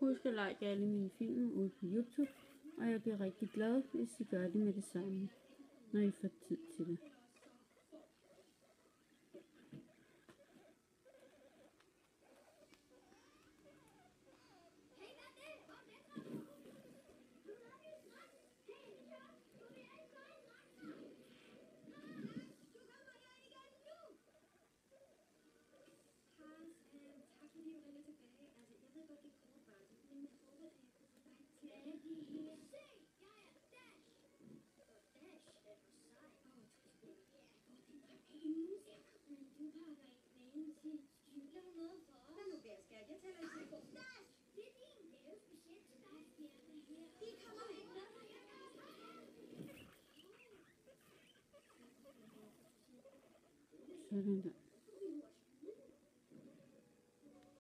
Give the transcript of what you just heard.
Husk at like alle mine film ud på YouTube, og jeg bliver rigtig glad, hvis I gør det med det samme, når I får tid til det. 嗯嗯